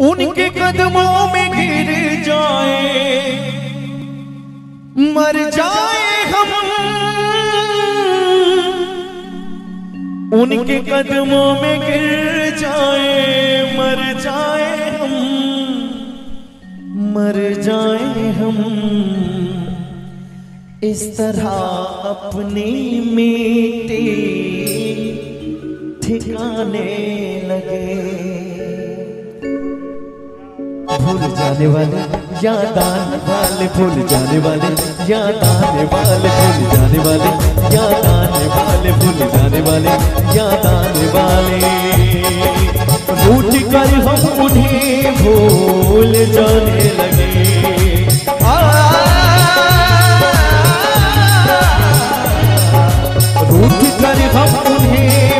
उनके कदमों में गिर जाए। मर जाए हम। उनके कदमों में गिर जाए, मर जाए हम। मर जाए हम। इस तरह अपनी मिट्टी ठिकाने लगे। भूल जाने वाले याद आने वाले भूल जाने वाले याद वाले भूल जाने वाले याद वाले भूल जाने वाले याद वाले। रूठ कर हम उन्हें भूल जाने लगे। रूठ कर हम उन्हें